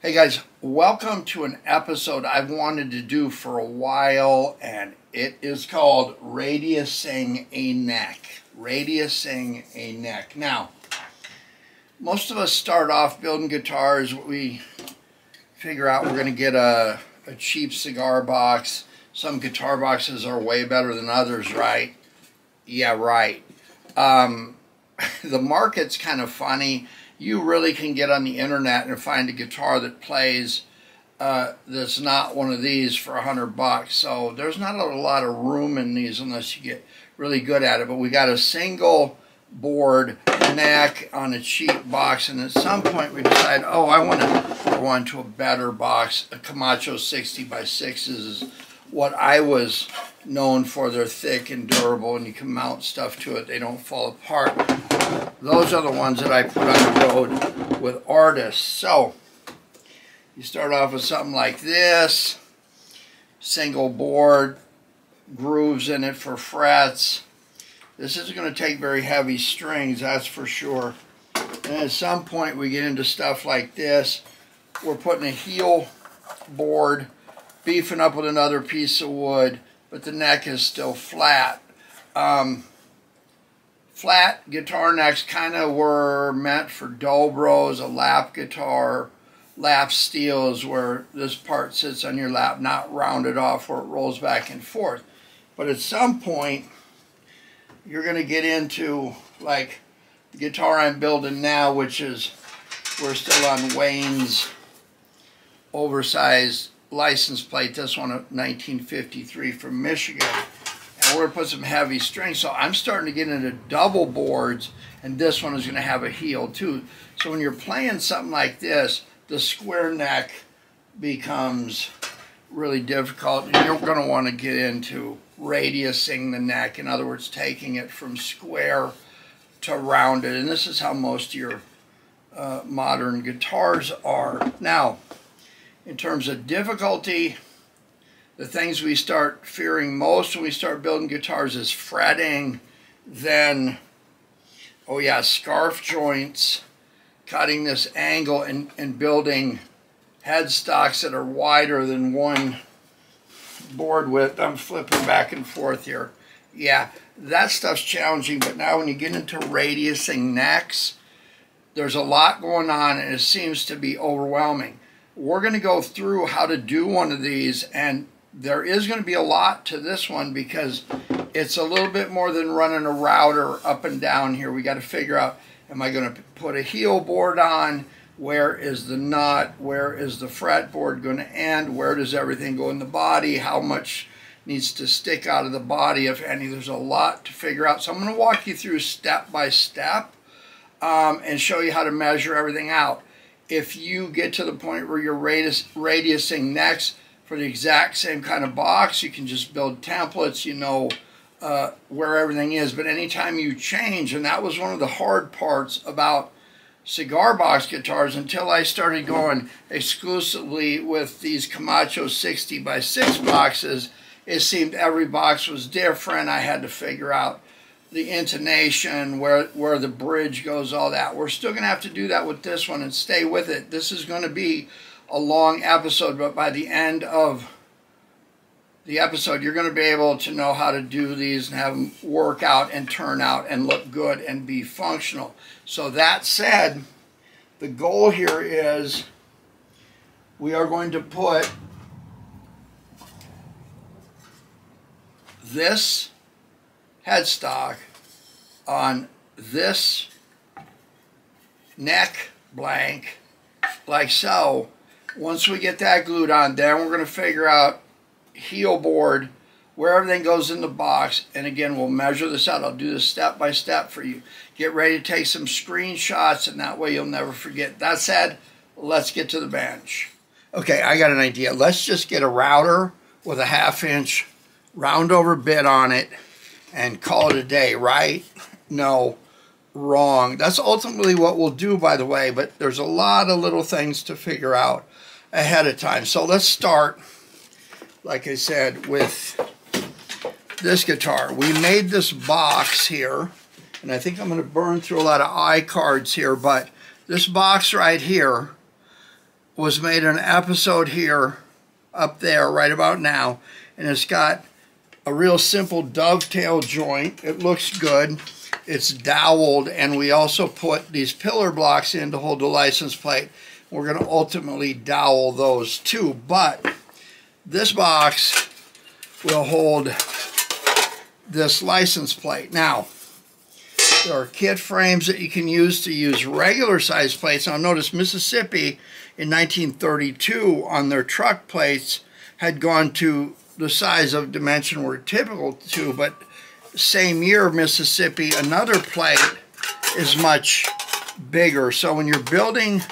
Hey guys, welcome to an episode I've wanted to do for a while, and it is called Radiusing a Neck. Radiusing a Neck. Now, most of us start off building guitars. We figure out we're going to get a, a cheap cigar box. Some guitar boxes are way better than others, right? Yeah, right. Um, the market's kind of funny you really can get on the internet and find a guitar that plays uh, that's not one of these for a hundred bucks. So there's not a lot of room in these unless you get really good at it. But we got a single board neck on a cheap box, and at some point we decide, oh, I want to go on to a better box. A Camacho 60 by 6 is what I was known for. They're thick and durable, and you can mount stuff to it. They don't fall apart. Those are the ones that I put on the road with artists. So, you start off with something like this. Single board, grooves in it for frets. This isn't going to take very heavy strings, that's for sure. And at some point we get into stuff like this. We're putting a heel board, beefing up with another piece of wood, but the neck is still flat. Um, flat guitar necks kind of were meant for dobros, a lap guitar. Lap steels where this part sits on your lap, not rounded off where it rolls back and forth. But at some point, you're going to get into like the guitar I'm building now, which is we're still on Wayne's oversized license plate. This one, 1953 from Michigan we're going to put some heavy strings. So I'm starting to get into double boards, and this one is going to have a heel too. So when you're playing something like this, the square neck becomes really difficult. You're going to want to get into radiusing the neck. In other words, taking it from square to rounded. And this is how most of your uh, modern guitars are. Now, in terms of difficulty, the things we start fearing most when we start building guitars is fretting, then, oh yeah, scarf joints, cutting this angle and, and building headstocks that are wider than one board width. I'm flipping back and forth here. Yeah, that stuff's challenging, but now when you get into radiusing necks, there's a lot going on and it seems to be overwhelming. We're going to go through how to do one of these and there is going to be a lot to this one because it's a little bit more than running a router up and down here. We got to figure out, am I going to put a heel board on? Where is the nut? Where is the fretboard going to end? Where does everything go in the body? How much needs to stick out of the body, if any? There's a lot to figure out. So I'm going to walk you through step by step um, and show you how to measure everything out. If you get to the point where you're radius, radiusing next, for the exact same kind of box. You can just build templates, you know uh, where everything is. But anytime you change, and that was one of the hard parts about cigar box guitars until I started going exclusively with these Camacho 60 by 6 boxes, it seemed every box was different. I had to figure out the intonation, where, where the bridge goes, all that. We're still going to have to do that with this one and stay with it. This is going to be a long episode, but by the end of the episode, you're going to be able to know how to do these and have them work out and turn out and look good and be functional. So that said, the goal here is we are going to put this headstock on this neck blank like so once we get that glued on, then we're going to figure out heel board, where everything goes in the box. And again, we'll measure this out. I'll do this step by step for you. Get ready to take some screenshots, and that way you'll never forget. That said, let's get to the bench. Okay, I got an idea. Let's just get a router with a half inch round over bit on it and call it a day, right? No, wrong. That's ultimately what we'll do, by the way, but there's a lot of little things to figure out ahead of time. So let's start, like I said, with this guitar. We made this box here, and I think I'm going to burn through a lot of I cards here, but this box right here was made an episode here, up there, right about now, and it's got a real simple dovetail joint. It looks good. It's doweled, and we also put these pillar blocks in to hold the license plate. We're going to ultimately dowel those too, but this box will hold this license plate. Now, there are kit frames that you can use to use regular size plates. Now notice Mississippi in 1932 on their truck plates had gone to the size of dimension we're typical to, but same year Mississippi, another plate is much bigger. So when you're building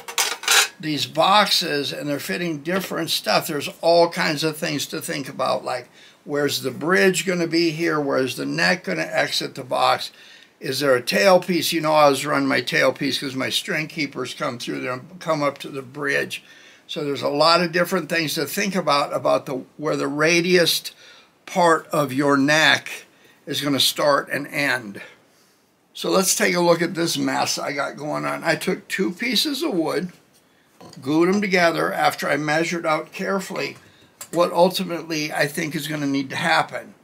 these boxes and they're fitting different stuff, there's all kinds of things to think about, like where's the bridge going to be here? Where's the neck going to exit the box? Is there a tailpiece? You know I was running my tailpiece because my string keepers come through there and come up to the bridge. So there's a lot of different things to think about about the where the radius part of your neck is going to start and end. So let's take a look at this mess I got going on. I took two pieces of wood, glued them together after I measured out carefully what ultimately I think is going to need to happen.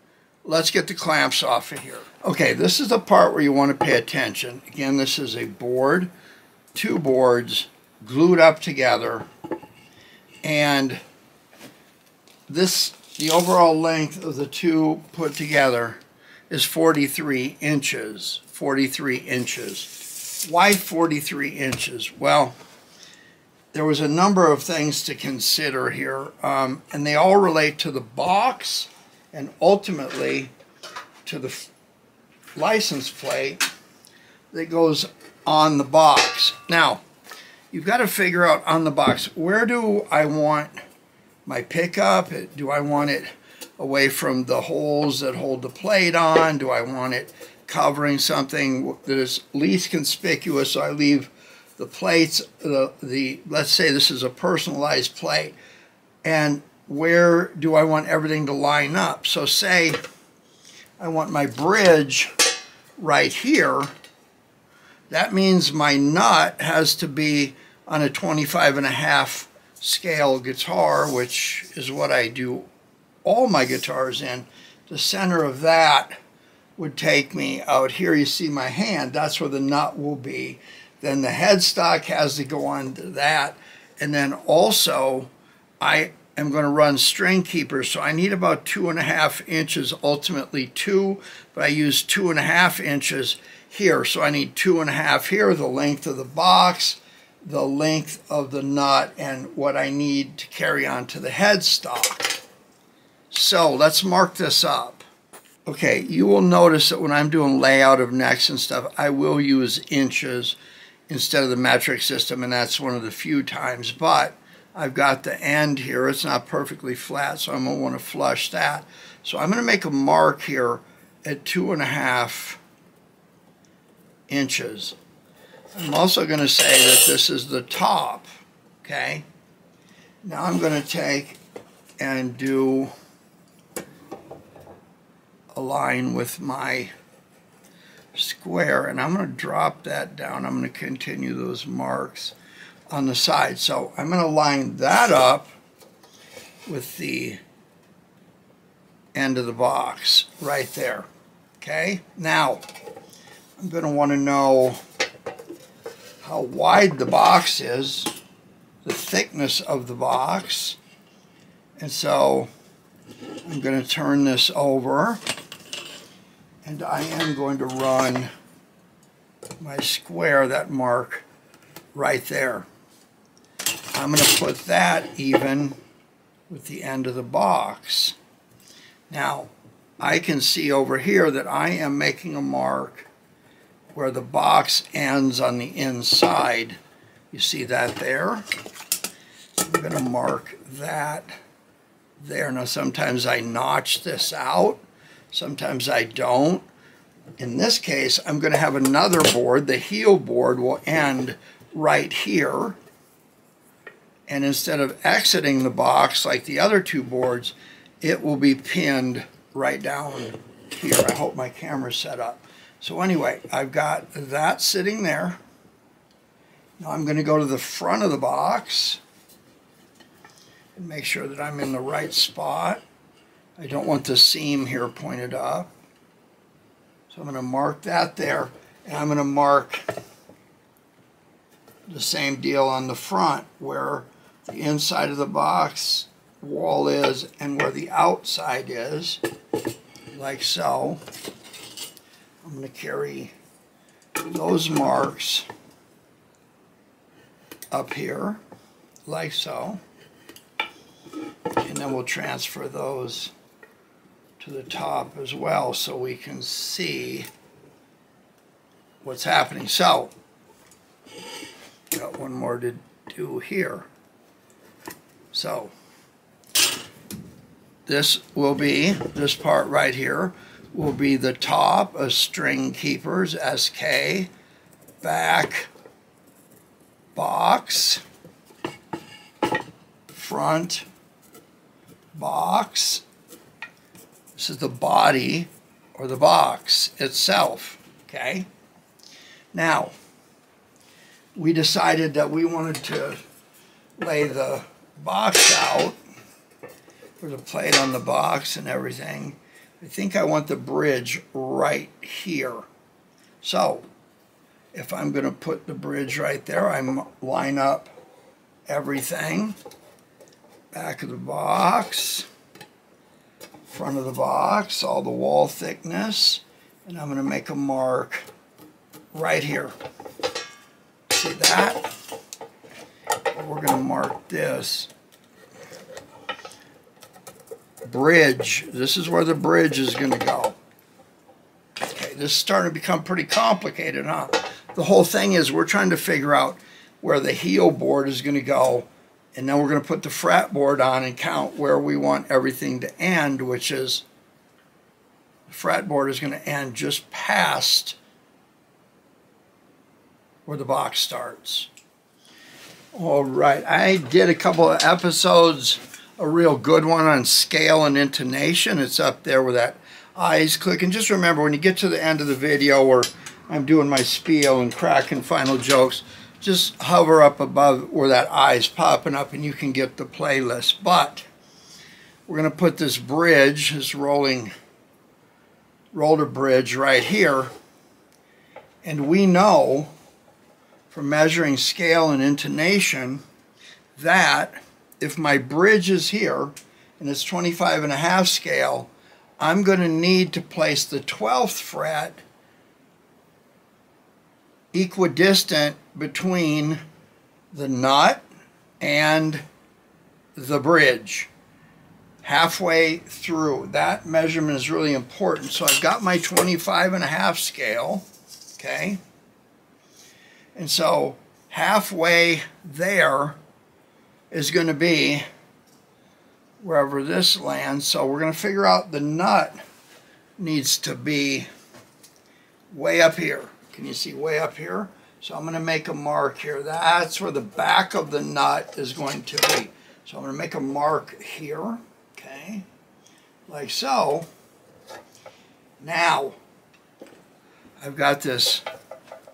Let's get the clamps off of here. Okay, this is the part where you want to pay attention. Again, this is a board, two boards glued up together, and this, the overall length of the two put together is 43 inches. 43 inches. Why 43 inches? Well, there was a number of things to consider here, um, and they all relate to the box and ultimately to the license plate that goes on the box. Now, you've got to figure out on the box, where do I want my pickup? Do I want it away from the holes that hold the plate on? Do I want it covering something that is least conspicuous so I leave the plates, the, the let's say this is a personalized plate, and where do I want everything to line up? So say I want my bridge right here, that means my nut has to be on a 25 and a half scale guitar, which is what I do all my guitars in. The center of that would take me out here. You see my hand, that's where the nut will be. Then the headstock has to go on to that. And then also, I am going to run string keepers. So I need about two and a half inches, ultimately two, but I use two and a half inches here. So I need two and a half here, the length of the box, the length of the nut, and what I need to carry on to the headstock. So let's mark this up. Okay, you will notice that when I'm doing layout of necks and stuff, I will use inches instead of the metric system, and that's one of the few times. But I've got the end here. It's not perfectly flat, so I'm going to want to flush that. So I'm going to make a mark here at two and a half inches. I'm also going to say that this is the top, okay? Now I'm going to take and do a line with my square and I'm going to drop that down. I'm going to continue those marks on the side. So I'm going to line that up with the end of the box right there. Okay, now I'm going to want to know how wide the box is, the thickness of the box, and so I'm going to turn this over and I am going to run my square, that mark right there. I'm going to put that even with the end of the box. Now, I can see over here that I am making a mark where the box ends on the inside. You see that there? I'm going to mark that there. Now, sometimes I notch this out Sometimes I don't. In this case, I'm going to have another board. The heel board will end right here. And instead of exiting the box like the other two boards, it will be pinned right down here. I hope my camera's set up. So anyway, I've got that sitting there. Now I'm going to go to the front of the box and make sure that I'm in the right spot. I don't want the seam here pointed up. So I'm going to mark that there, and I'm going to mark the same deal on the front where the inside of the box wall is and where the outside is, like so. I'm going to carry those marks up here, like so. And then we'll transfer those to the top as well so we can see what's happening. So, got one more to do here. So, this will be, this part right here, will be the top of string keepers, SK, back, box, front, box. This is the body or the box itself, okay? Now, we decided that we wanted to lay the box out for a plate on the box and everything. I think I want the bridge right here. So, if I'm going to put the bridge right there, I line up everything. Back of the box, front of the box, all the wall thickness, and I'm going to make a mark right here. See that? We're going to mark this bridge. This is where the bridge is going to go. Okay, this is starting to become pretty complicated, huh? The whole thing is we're trying to figure out where the heel board is going to go, and then we're going to put the fretboard on and count where we want everything to end, which is the fretboard is going to end just past where the box starts. All right, I did a couple of episodes a real good one on scale and intonation. It's up there with that eyes click. And just remember, when you get to the end of the video where I'm doing my spiel and cracking final jokes, just hover up above where that eye's popping up and you can get the playlist. But we're going to put this bridge, this rolling roller bridge right here. And we know from measuring scale and intonation that if my bridge is here and it's 25 and a half scale, I'm going to need to place the 12th fret equidistant between the nut and the bridge halfway through. That measurement is really important. So I've got my 25 and a half scale, okay? And so halfway there, is going to be wherever this lands. So we're going to figure out the nut needs to be way up here. Can you see way up here? So I'm going to make a mark here. That's where the back of the nut is going to be. So I'm going to make a mark here, okay, like so. Now, I've got this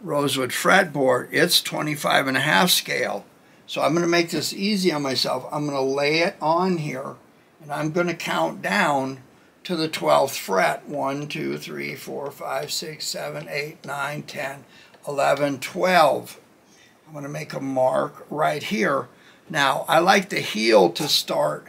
rosewood fretboard. It's 25 and a half scale. So I'm going to make this easy on myself. I'm going to lay it on here, and I'm going to count down to the 12th fret. 1, 2, 3, 4, 5, 6, 7, 8, 9, 10, 11, 12. I'm going to make a mark right here. Now, I like the heel to start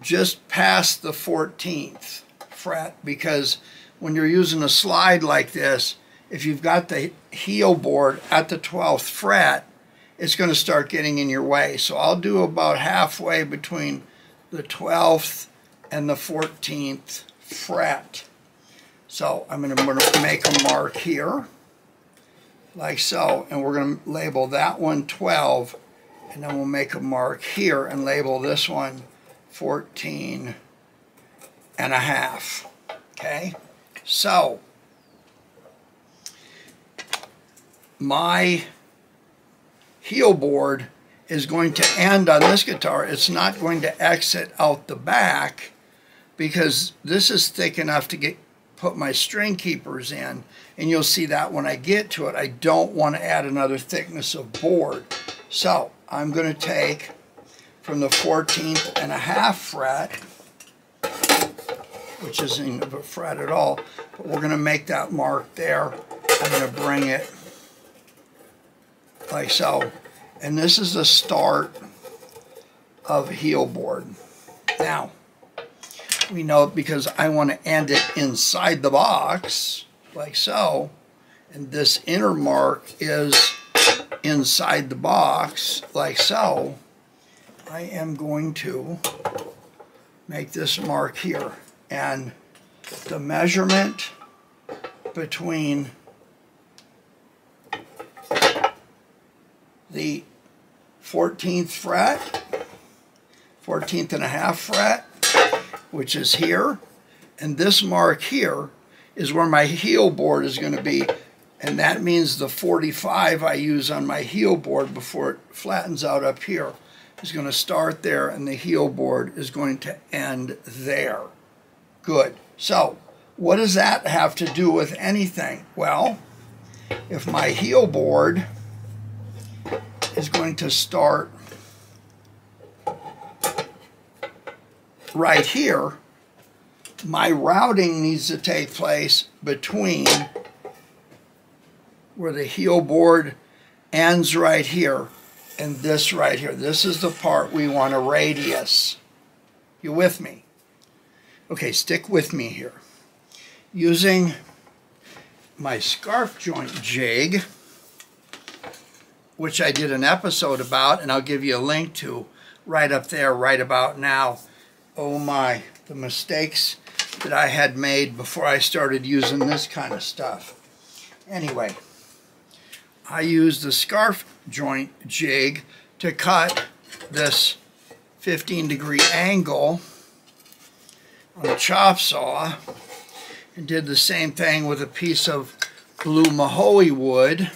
just past the 14th fret because when you're using a slide like this, if you've got the heel board at the 12th fret, it's going to start getting in your way. So I'll do about halfway between the 12th and the 14th fret. So I'm going to make a mark here, like so, and we're going to label that one 12, and then we'll make a mark here and label this one 14 and a half. Okay, so my heel board is going to end on this guitar. It's not going to exit out the back because this is thick enough to get put my string keepers in. And you'll see that when I get to it, I don't want to add another thickness of board. So I'm going to take from the 14th and a half fret, which isn't a fret at all, but we're going to make that mark there. I'm going to bring it like so. And this is the start of heel board. Now, we know because I want to end it inside the box, like so, and this inner mark is inside the box, like so, I am going to make this mark here. And the measurement between the 14th fret, 14th and a half fret, which is here, and this mark here is where my heel board is going to be, and that means the 45 I use on my heel board before it flattens out up here is going to start there, and the heel board is going to end there. Good. So, what does that have to do with anything? Well, if my heel board is going to start right here, my routing needs to take place between where the heel board ends right here and this right here. This is the part we want a radius. You with me? Okay, stick with me here. Using my scarf joint jig, which I did an episode about, and I'll give you a link to right up there, right about now. Oh my, the mistakes that I had made before I started using this kind of stuff. Anyway, I used the scarf joint jig to cut this 15 degree angle on a chop saw and did the same thing with a piece of blue mahoe wood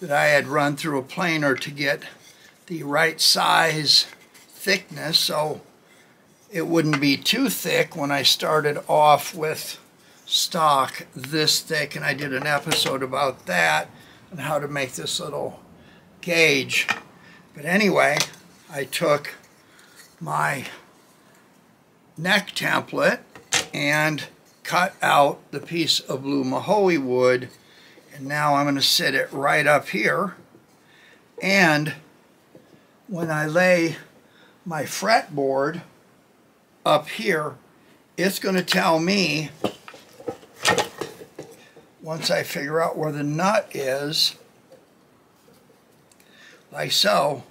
that I had run through a planer to get the right size thickness so it wouldn't be too thick when I started off with stock this thick and I did an episode about that and how to make this little gauge. But anyway I took my neck template and cut out the piece of blue mahoe wood and now I'm going to sit it right up here. And when I lay my fretboard up here, it's going to tell me, once I figure out where the nut is, like so,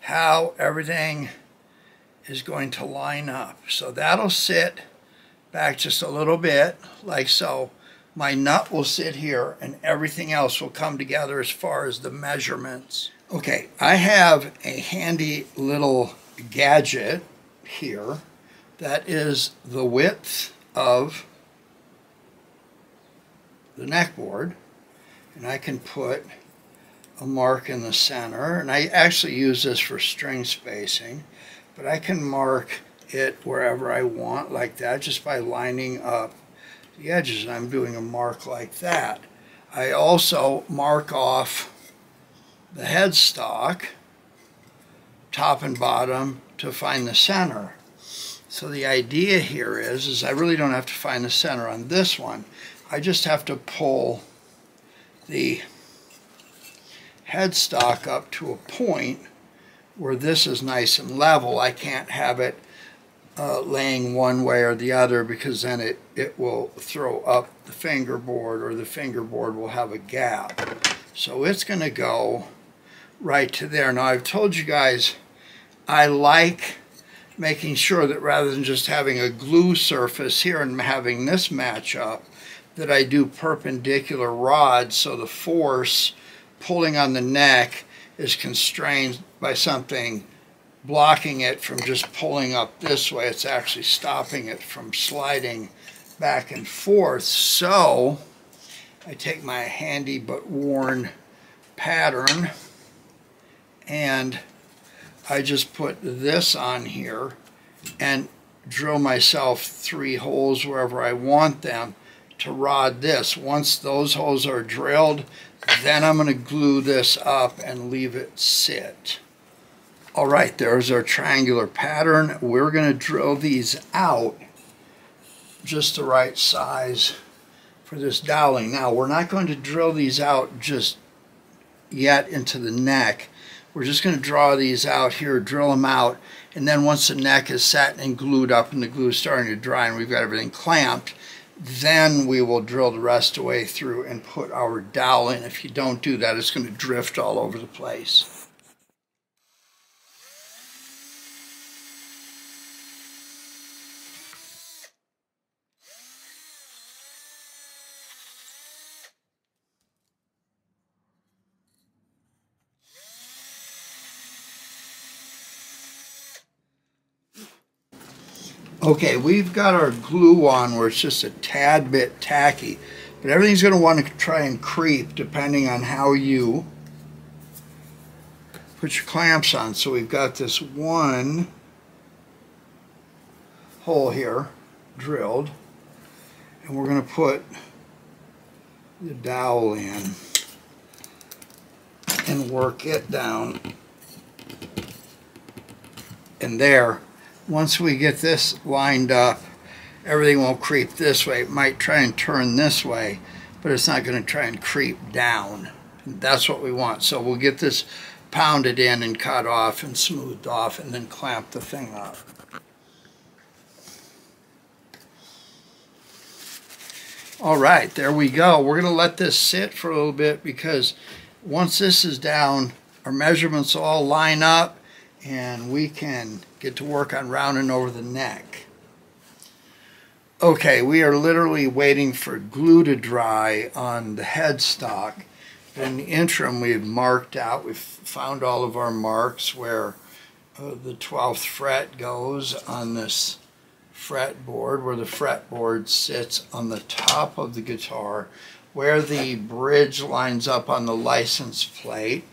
how everything is going to line up. So that'll sit back just a little bit, like so. My nut will sit here and everything else will come together as far as the measurements. Okay, I have a handy little gadget here that is the width of the neck board and I can put a mark in the center. And I actually use this for string spacing. But I can mark it wherever I want like that just by lining up the edges. And I'm doing a mark like that. I also mark off the headstock top and bottom to find the center so the idea here is, is I really don't have to find the center on this one. I just have to pull the headstock up to a point where this is nice and level. I can't have it uh, laying one way or the other because then it, it will throw up the fingerboard or the fingerboard will have a gap. So it's going to go right to there. Now I've told you guys I like making sure that rather than just having a glue surface here and having this match up, that I do perpendicular rods so the force pulling on the neck is constrained by something blocking it from just pulling up this way. It's actually stopping it from sliding back and forth. So I take my handy but worn pattern and I just put this on here and drill myself three holes wherever I want them to rod this. Once those holes are drilled, then I'm going to glue this up and leave it sit. All right, there's our triangular pattern. We're going to drill these out just the right size for this doweling. Now, we're not going to drill these out just yet into the neck. We're just going to draw these out here, drill them out, and then once the neck is set and glued up and the glue is starting to dry and we've got everything clamped, then we will drill the rest away through and put our dowel in. If you don't do that, it's going to drift all over the place. Okay, we've got our glue on where it's just a tad bit tacky, but everything's going to want to try and creep depending on how you put your clamps on. So we've got this one hole here drilled, and we're going to put the dowel in and work it down. And there, once we get this lined up, everything won't creep this way. It might try and turn this way, but it's not going to try and creep down. That's what we want. So we'll get this pounded in and cut off and smoothed off and then clamp the thing up. All right, there we go. We're going to let this sit for a little bit because once this is down, our measurements all line up and we can get to work on rounding over the neck. Okay, we are literally waiting for glue to dry on the headstock. In the interim, we've marked out, we've found all of our marks where uh, the 12th fret goes on this fretboard, where the fretboard sits on the top of the guitar, where the bridge lines up on the license plate,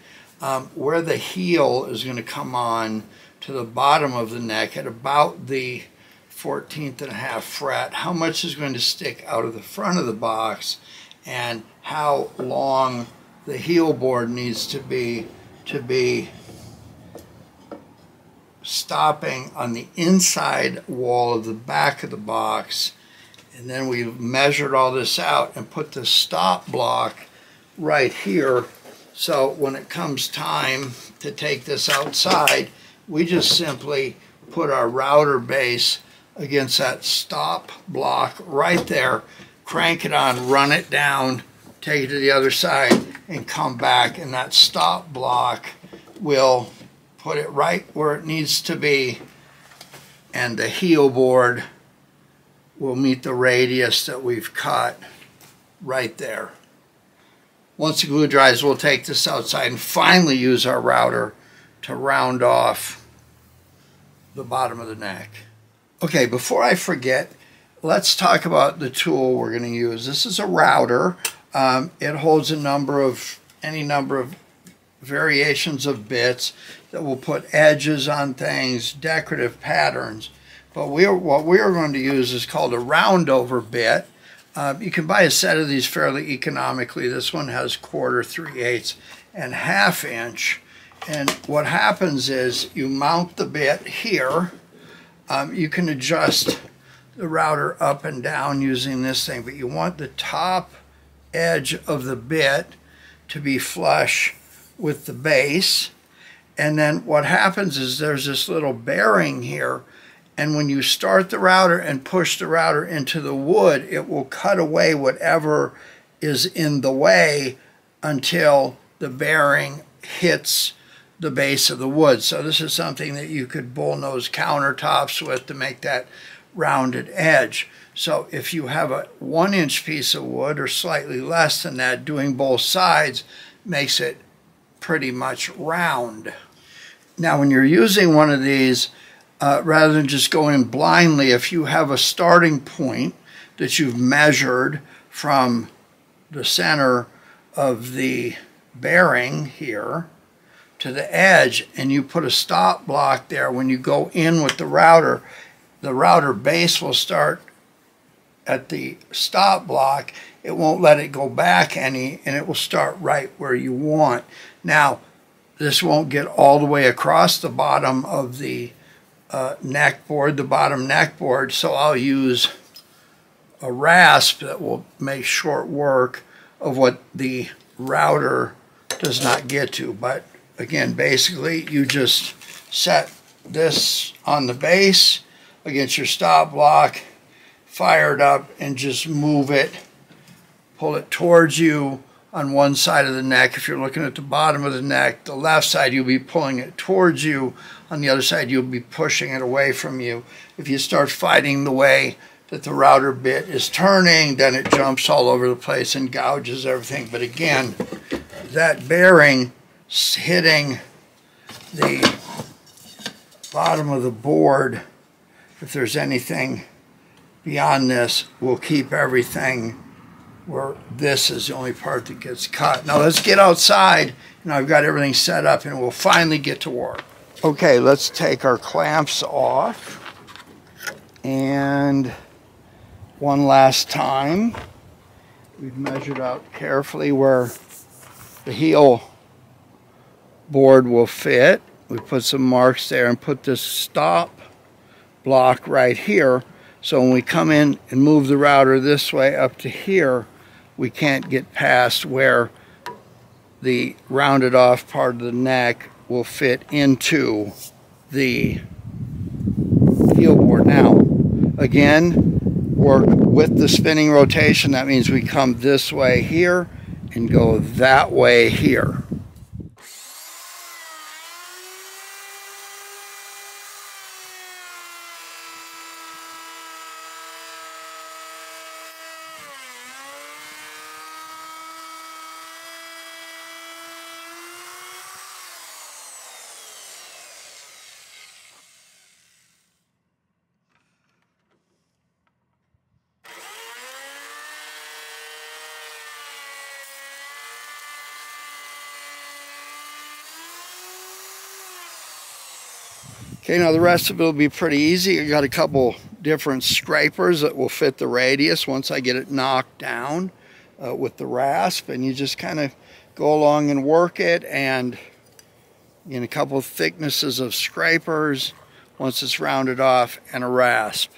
um, where the heel is going to come on to the bottom of the neck at about the 14th and a half fret, how much is going to stick out of the front of the box, and how long the heel board needs to be to be stopping on the inside wall of the back of the box. And then we measured all this out and put the stop block right here so when it comes time to take this outside, we just simply put our router base against that stop block right there, crank it on, run it down, take it to the other side, and come back. And that stop block will put it right where it needs to be. And the heel board will meet the radius that we've cut right there. Once the glue dries, we'll take this outside and finally use our router to round off the bottom of the neck. Okay, before I forget, let's talk about the tool we're going to use. This is a router. Um, it holds a number of, any number of variations of bits that will put edges on things, decorative patterns. But we are, what we are going to use is called a roundover bit. Uh, you can buy a set of these fairly economically. This one has quarter, three eighths, and half inch. And what happens is you mount the bit here. Um, you can adjust the router up and down using this thing, but you want the top edge of the bit to be flush with the base. And then what happens is there's this little bearing here and when you start the router and push the router into the wood, it will cut away whatever is in the way until the bearing hits the base of the wood. So this is something that you could bullnose countertops with to make that rounded edge. So if you have a one inch piece of wood or slightly less than that, doing both sides makes it pretty much round. Now when you're using one of these, uh, rather than just going blindly, if you have a starting point that you've measured from the center of the bearing here to the edge and you put a stop block there when you go in with the router the router base will start at the stop block. It won't let it go back any and it will start right where you want. Now this won't get all the way across the bottom of the uh, neck board, the bottom neck board, so I'll use a rasp that will make short work of what the router does not get to. But again, basically you just set this on the base against your stop block, fire it up and just move it, pull it towards you on one side of the neck. If you're looking at the bottom of the neck, the left side, you'll be pulling it towards you. On the other side, you'll be pushing it away from you. If you start fighting the way that the router bit is turning, then it jumps all over the place and gouges everything. But again, that bearing hitting the bottom of the board, if there's anything beyond this, we'll keep everything where this is the only part that gets cut. Now let's get outside and I've got everything set up and we'll finally get to work. Okay, let's take our clamps off and one last time. We've measured out carefully where the heel board will fit. We put some marks there and put this stop block right here. So when we come in and move the router this way up to here, we can't get past where the rounded off part of the neck will fit into the heel board. Now, again, work with the spinning rotation. That means we come this way here and go that way here. Okay, know, the rest of it will be pretty easy. I got a couple different scrapers that will fit the radius once I get it knocked down uh, with the rasp. And you just kind of go along and work it and in a couple thicknesses of scrapers once it's rounded off and a rasp.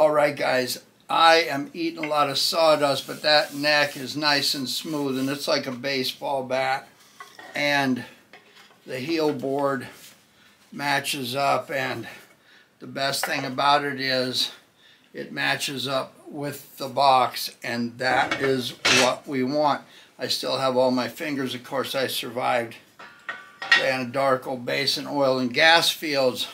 All right, guys, I am eating a lot of sawdust, but that neck is nice and smooth, and it's like a baseball bat. And the heel board matches up, and the best thing about it is it matches up with the box, and that is what we want. I still have all my fingers. Of course, I survived the Anadarko Basin oil and gas fields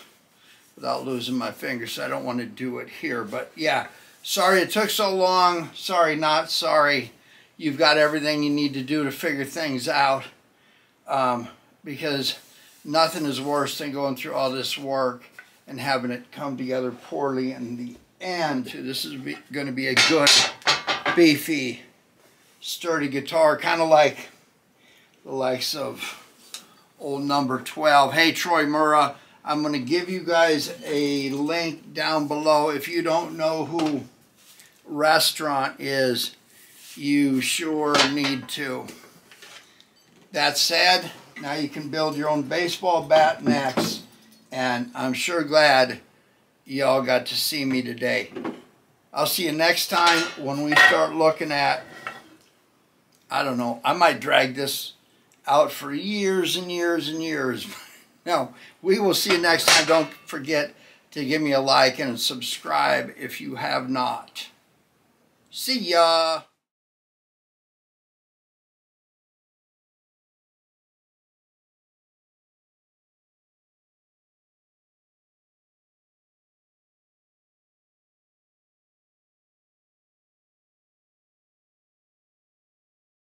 without losing my fingers, I don't want to do it here. But yeah, sorry it took so long. Sorry, not sorry. You've got everything you need to do to figure things out um, because nothing is worse than going through all this work and having it come together poorly in the end. This is going to be a good, beefy, sturdy guitar, kind of like the likes of old number 12. Hey, Troy Murrah. I'm going to give you guys a link down below. If you don't know who Restavrant is, you sure need to. That said, now you can build your own baseball bat next, and I'm sure glad y'all got to see me today. I'll see you next time when we start looking at, I don't know, I might drag this out for years and years and years. Now, we will see you next time. Don't forget to give me a like and subscribe if you have not. See ya.